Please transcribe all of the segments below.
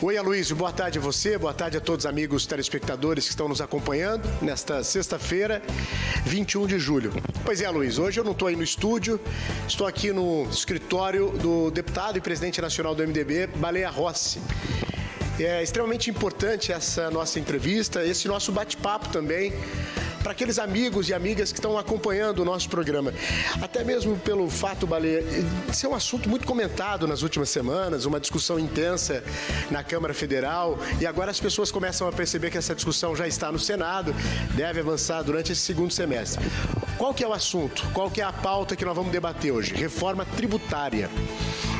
Oi, Aloysio, boa tarde a você, boa tarde a todos os amigos telespectadores que estão nos acompanhando nesta sexta-feira, 21 de julho. Pois é, Aloysio, hoje eu não estou aí no estúdio, estou aqui no escritório do deputado e presidente nacional do MDB, Baleia Rossi. É extremamente importante essa nossa entrevista, esse nosso bate-papo também, para aqueles amigos e amigas que estão acompanhando o nosso programa. Até mesmo pelo fato, Baleia, de ser um assunto muito comentado nas últimas semanas, uma discussão intensa na Câmara Federal, e agora as pessoas começam a perceber que essa discussão já está no Senado, deve avançar durante esse segundo semestre. Qual que é o assunto? Qual que é a pauta que nós vamos debater hoje? Reforma tributária.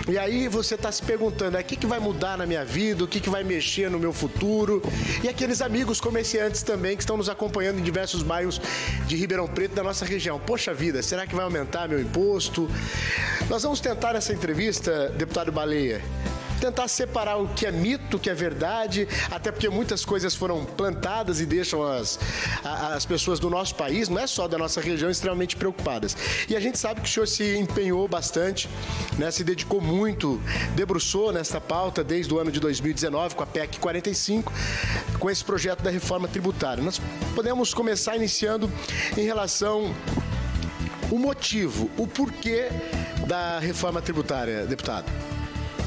E aí você está se perguntando, o que, que vai mudar na minha vida, o que, que vai mexer no meu futuro? E aqueles amigos comerciantes também que estão nos acompanhando em diversos bairros de Ribeirão Preto da nossa região. Poxa vida, será que vai aumentar meu imposto? Nós vamos tentar nessa entrevista, deputado Baleia, tentar separar o que é mito, o que é verdade, até porque muitas coisas foram plantadas e deixam as, as pessoas do nosso país, não é só da nossa região, extremamente preocupadas. E a gente sabe que o senhor se empenhou bastante, né, se dedicou muito, debruçou nessa pauta desde o ano de 2019 com a PEC 45, com esse projeto da reforma tributária. Nós podemos começar iniciando em relação o motivo, o porquê da reforma tributária, deputado.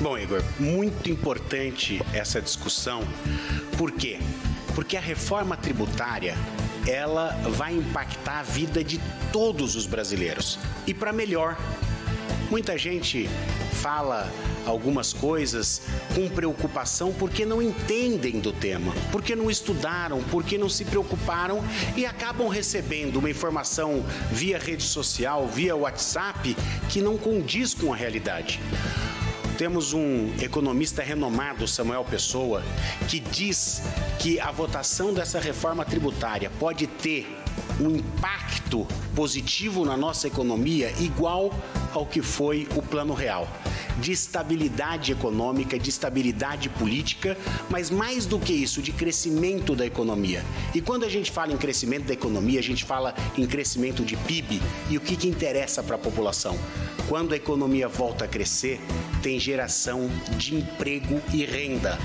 Bom, Igor, muito importante essa discussão. Por quê? Porque a reforma tributária ela vai impactar a vida de todos os brasileiros e para melhor. Muita gente fala algumas coisas com preocupação porque não entendem do tema, porque não estudaram, porque não se preocuparam e acabam recebendo uma informação via rede social, via WhatsApp, que não condiz com a realidade. Temos um economista renomado, Samuel Pessoa, que diz que a votação dessa reforma tributária pode ter um impacto positivo na nossa economia igual ao que foi o Plano Real de estabilidade econômica, de estabilidade política, mas mais do que isso, de crescimento da economia. E quando a gente fala em crescimento da economia, a gente fala em crescimento de PIB. E o que, que interessa para a população? Quando a economia volta a crescer, tem geração de emprego e renda.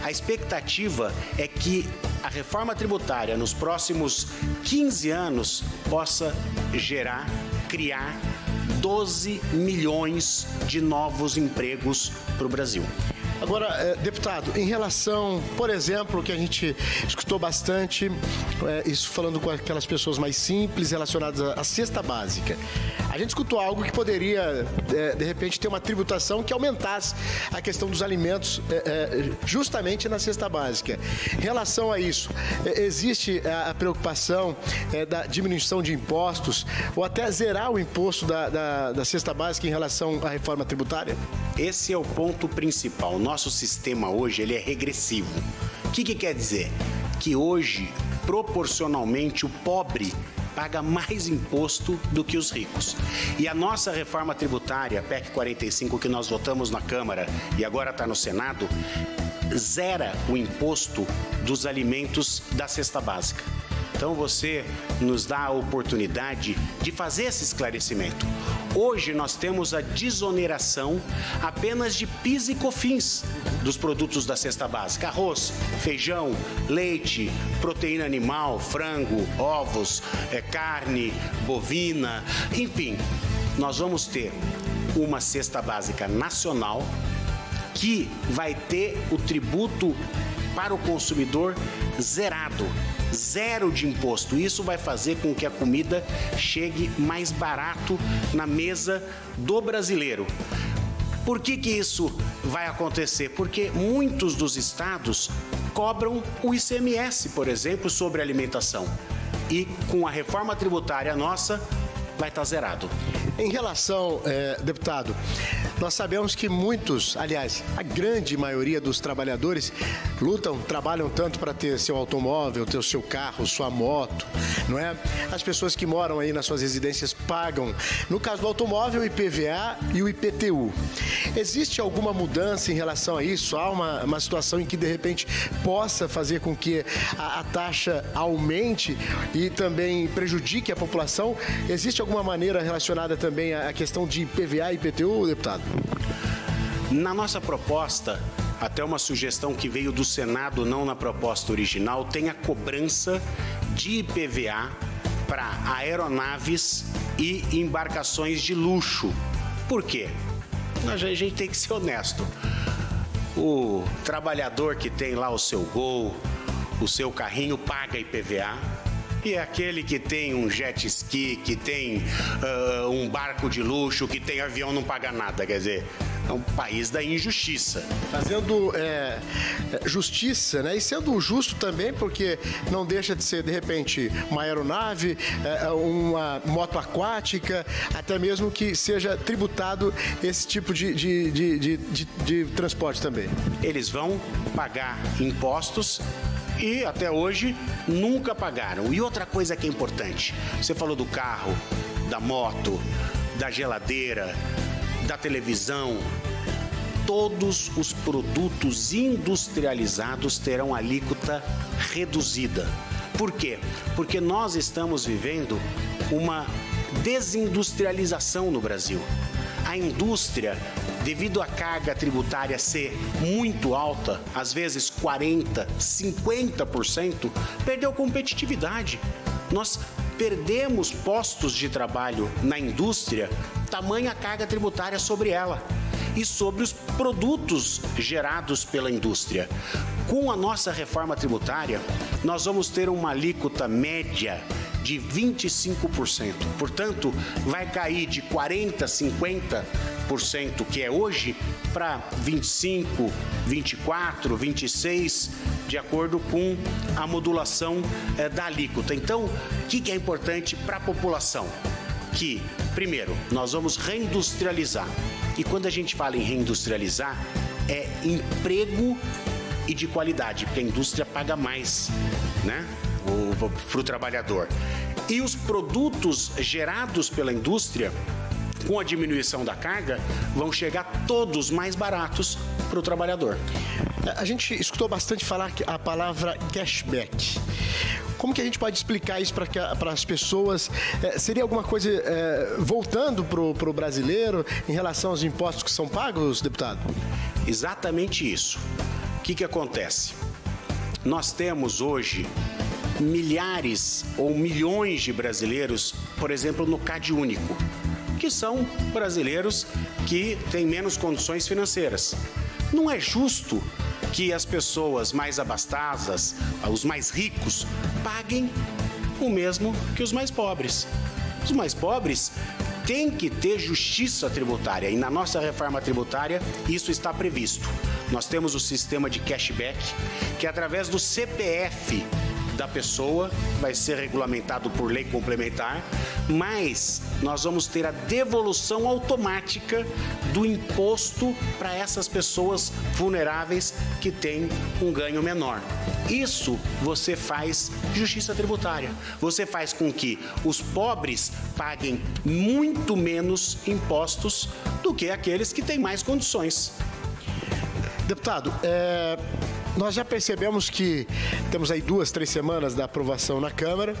A expectativa é que a reforma tributária nos próximos 15 anos possa gerar, criar 12 milhões de novos empregos para o Brasil. Agora, eh, deputado, em relação, por exemplo, que a gente escutou bastante, eh, isso falando com aquelas pessoas mais simples relacionadas à cesta básica. A gente escutou algo que poderia, eh, de repente, ter uma tributação que aumentasse a questão dos alimentos justamente na cesta básica. Em relação a isso, existe a preocupação da diminuição de impostos ou até zerar o imposto da, da, da cesta básica em relação à reforma tributária? Esse é o ponto principal. Nosso sistema hoje ele é regressivo. O que, que quer dizer? Que hoje, proporcionalmente, o pobre paga mais imposto do que os ricos. E a nossa reforma tributária, PEC 45, que nós votamos na Câmara e agora está no Senado, zera o imposto dos alimentos da cesta básica. Então você nos dá a oportunidade de fazer esse esclarecimento. Hoje nós temos a desoneração apenas de PIS e COFINS dos produtos da cesta básica: arroz, feijão, leite, proteína animal, frango, ovos, é, carne, bovina, enfim. Nós vamos ter uma cesta básica nacional que vai ter o tributo para o consumidor zerado zero de imposto. Isso vai fazer com que a comida chegue mais barato na mesa do brasileiro. Por que, que isso vai acontecer? Porque muitos dos estados cobram o ICMS, por exemplo, sobre alimentação. E com a reforma tributária nossa, vai estar zerado. Em relação, eh, deputado, nós sabemos que muitos, aliás, a grande maioria dos trabalhadores lutam, trabalham tanto para ter seu automóvel, ter o seu carro, sua moto, não é? As pessoas que moram aí nas suas residências pagam, no caso do automóvel, o IPVA e o IPTU. Existe alguma mudança em relação a isso? Há uma, uma situação em que de repente possa fazer com que a, a taxa aumente e também prejudique a população? Existe alguma maneira relacionada também à questão de IPVA e IPTU, deputado? Na nossa proposta, até uma sugestão que veio do Senado, não na proposta original, tem a cobrança de IPVA para aeronaves e embarcações de luxo. Por quê? A gente tem que ser honesto. O trabalhador que tem lá o seu gol, o seu carrinho, paga IPVA e é aquele que tem um jet ski, que tem uh, um barco de luxo, que tem avião, não paga nada. Quer dizer, é um país da injustiça. Fazendo é, justiça, né? E sendo justo também, porque não deixa de ser, de repente, uma aeronave, é, uma moto aquática, até mesmo que seja tributado esse tipo de, de, de, de, de transporte também. Eles vão pagar impostos e até hoje nunca pagaram. E outra coisa que é importante: você falou do carro, da moto, da geladeira, da televisão. Todos os produtos industrializados terão alíquota reduzida. Por quê? Porque nós estamos vivendo uma desindustrialização no Brasil. A indústria devido à carga tributária ser muito alta, às vezes 40, 50%, perdeu competitividade. Nós perdemos postos de trabalho na indústria, tamanha carga tributária sobre ela e sobre os produtos gerados pela indústria. Com a nossa reforma tributária, nós vamos ter uma alíquota média de 25%. Portanto, vai cair de 40, 50% que é hoje para 25, 24, 26, de acordo com a modulação é, da alíquota. Então, o que, que é importante para a população? Que, primeiro, nós vamos reindustrializar. E quando a gente fala em reindustrializar, é emprego e de qualidade, porque a indústria paga mais, né? Para o trabalhador. E os produtos gerados pela indústria, com a diminuição da carga, vão chegar todos mais baratos para o trabalhador. A gente escutou bastante falar a palavra cashback. Como que a gente pode explicar isso para as pessoas? É, seria alguma coisa é, voltando para o brasileiro em relação aos impostos que são pagos, deputado? Exatamente isso. O que, que acontece? Nós temos hoje milhares ou milhões de brasileiros, por exemplo, no CAD único, que são brasileiros que têm menos condições financeiras. Não é justo que as pessoas mais abastadas, os mais ricos, paguem o mesmo que os mais pobres. Os mais pobres têm que ter justiça tributária e na nossa reforma tributária isso está previsto. Nós temos o sistema de cashback que através do CPF da pessoa, vai ser regulamentado por lei complementar, mas nós vamos ter a devolução automática do imposto para essas pessoas vulneráveis que têm um ganho menor. Isso você faz justiça tributária. Você faz com que os pobres paguem muito menos impostos do que aqueles que têm mais condições. Deputado, é, nós já percebemos que temos aí duas, três semanas da aprovação na Câmara,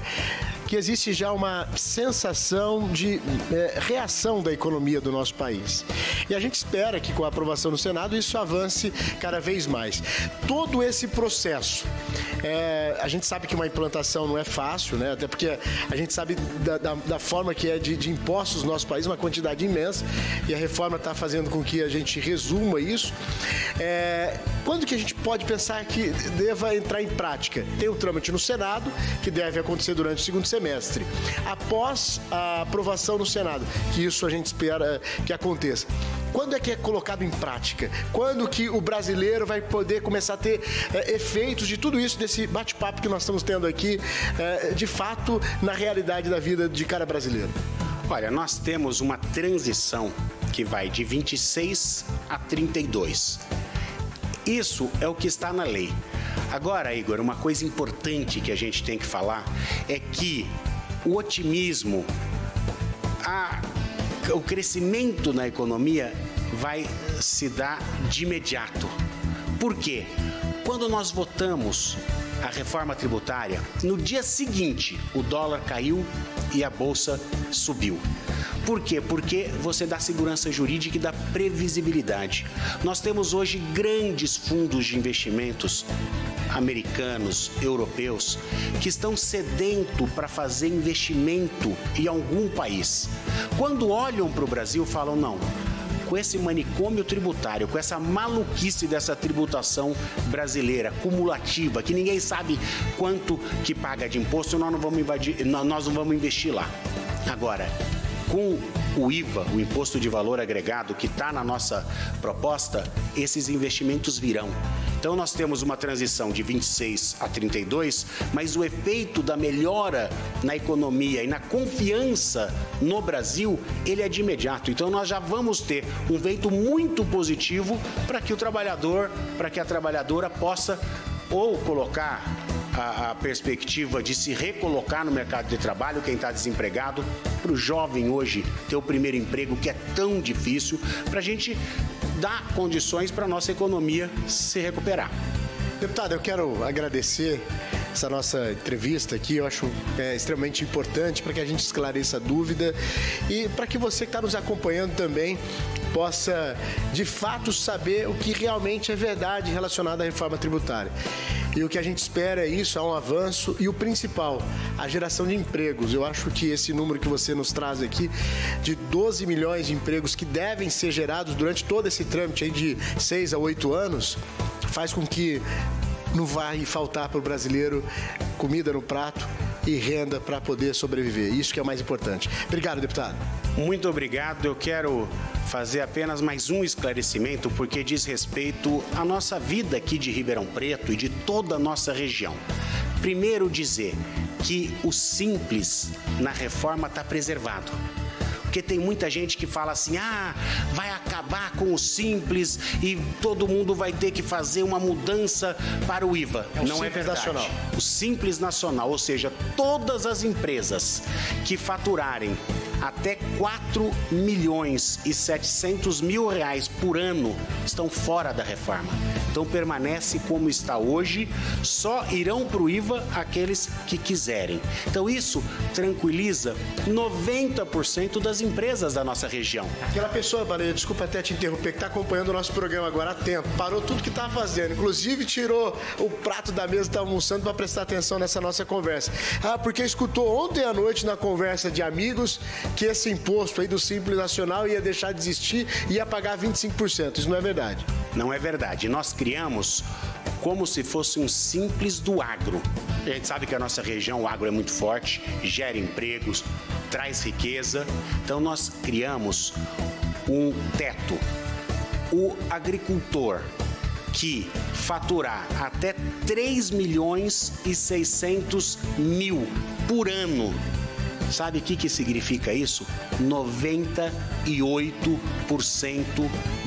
que existe já uma sensação de é, reação da economia do nosso país. E a gente espera que com a aprovação no Senado isso avance cada vez mais. Todo esse processo, é, a gente sabe que uma implantação não é fácil, né? até porque a gente sabe da, da, da forma que é de, de, impostos no nosso país, uma quantidade imensa, e a reforma está fazendo com que a gente resuma isso. É, quando que a gente pode pensar que deva entrar em prática? Tem o trâmite no Senado, que deve acontecer durante o segundo semestre. Após a aprovação no Senado, que isso a gente espera que aconteça. Quando é que é colocado em prática? Quando que o brasileiro vai poder começar a ter é, efeitos de tudo isso, desse bate-papo que nós estamos tendo aqui, é, de fato, na realidade da vida de cada brasileiro? Olha, nós temos uma transição que vai de 26 a 32. Isso é o que está na lei. Agora, Igor, uma coisa importante que a gente tem que falar é que o otimismo, a, o crescimento na economia vai se dar de imediato. Por quê? Quando nós votamos a reforma tributária, no dia seguinte o dólar caiu e a bolsa subiu. Por quê? Porque você dá segurança jurídica e dá previsibilidade. Nós temos hoje grandes fundos de investimentos americanos, europeus, que estão sedento para fazer investimento em algum país. Quando olham para o Brasil, falam: não, com esse manicômio tributário, com essa maluquice dessa tributação brasileira cumulativa, que ninguém sabe quanto que paga de imposto, nós não vamos, invadir, nós não vamos investir lá. Agora, com o IVA, o Imposto de Valor Agregado, que está na nossa proposta, esses investimentos virão. Então nós temos uma transição de 26 a 32, mas o efeito da melhora na economia e na confiança no Brasil, ele é de imediato. Então nós já vamos ter um vento muito positivo para que o trabalhador, para que a trabalhadora possa ou colocar a, a, perspectiva de se recolocar no mercado de trabalho, quem está desempregado, para o jovem hoje ter o primeiro emprego, que é tão difícil, para a gente dar condições para a nossa economia se recuperar. Deputado, eu quero agradecer essa nossa entrevista aqui. Eu acho é, extremamente importante para que a gente esclareça a dúvida e para que você que está nos acompanhando também possa, de fato, saber o que realmente é verdade relacionado à reforma tributária. E o que a gente espera é isso, é um avanço e o principal, a geração de empregos. Eu acho que esse número que você nos traz aqui, de 12 milhões de empregos que devem ser gerados durante todo esse trâmite de 6 a 8 anos, faz com que não vai faltar para o brasileiro comida no prato e renda para poder sobreviver. Isso que é o mais importante. Obrigado, deputado. Muito obrigado. Eu quero fazer apenas mais um esclarecimento porque diz respeito à nossa vida aqui de Ribeirão Preto e de toda a nossa região. Primeiro dizer que o simples na reforma está preservado. Porque tem muita gente que fala assim: ah, vai acabar com o simples e todo mundo vai ter que fazer uma mudança para o IVA. É o Não é verdade. Nacional. O simples nacional, ou seja, todas as empresas que faturarem até 4 milhões e 700 mil reais por ano estão fora da reforma. Então permanece como está hoje, só irão para o IVA aqueles que quiserem. Então isso tranquiliza 90% das empresas da nossa região. Aquela pessoa, Baleia, desculpa até te interromper, que está acompanhando o nosso programa agora há tempo, parou tudo que estava fazendo, inclusive tirou o prato da mesa, está almoçando para prestar atenção nessa nossa conversa. Ah, porque escutou ontem à noite na conversa de amigos que esse imposto aí do Simples Nacional ia deixar de existir e ia pagar 25%. Isso não é verdade. Não é verdade. Nós criamos como se fosse um simples do agro. A gente sabe que a nossa região, o agro é muito forte, gera empregos, traz riqueza. Então nós criamos um teto. O agricultor que faturar até 3 milhões e 600 mil por ano Sabe o que, que significa isso? 98%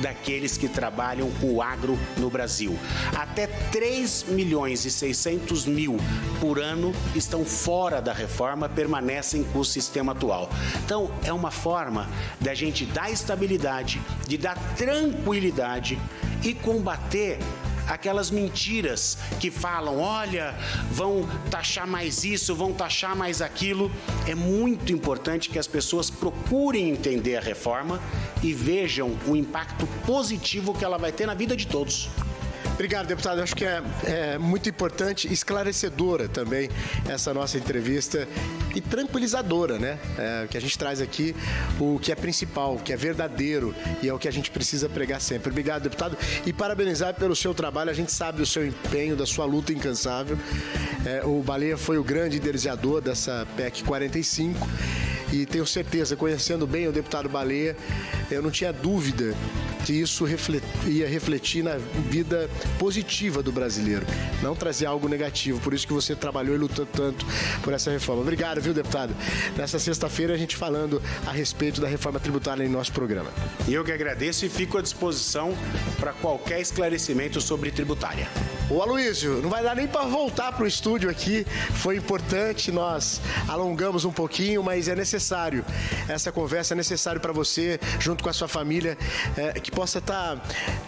daqueles que trabalham com o agro no Brasil. Até 3 milhões e 600 mil por ano estão fora da reforma, permanecem com o sistema atual. Então, é uma forma da gente dar estabilidade, de dar tranquilidade e combater aquelas mentiras que falam, olha, vão taxar mais isso, vão taxar mais aquilo. É muito importante que as pessoas procurem entender a reforma e vejam o impacto positivo que ela vai ter na vida de todos. Obrigado, deputado. Acho que é, é, muito importante, esclarecedora também essa nossa entrevista e tranquilizadora, né? É, que a gente traz aqui o que é principal, o que é verdadeiro e é o que a gente precisa pregar sempre. Obrigado, deputado, e parabenizar pelo seu trabalho. A gente sabe do seu empenho, da sua luta incansável. É, o Baleia foi o grande idealizador dessa PEC 45 e tenho certeza, conhecendo bem o deputado Baleia, eu não tinha dúvida que isso ia refletir na vida positiva do brasileiro, não trazer algo negativo. Por isso que você trabalhou e lutou tanto por essa reforma. Obrigado, viu, deputado? Nessa sexta-feira a gente falando a respeito da reforma tributária em nosso programa. Eu que agradeço e fico à disposição para qualquer esclarecimento sobre tributária. Ô Aloysio, não vai dar nem para voltar para o estúdio aqui. Foi importante, nós alongamos um pouquinho, mas é necessário. Essa conversa é necessário para você, junto com a sua família, é, que possa estar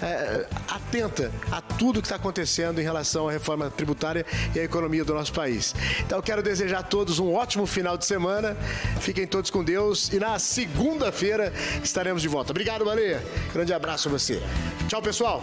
é, atenta a tudo que está acontecendo em relação à reforma tributária e à economia do nosso país. Então, quero desejar a todos um ótimo final de semana. Fiquem todos com Deus e na segunda-feira estaremos de volta. Obrigado, Baleia. Grande abraço a você. Tchau, pessoal.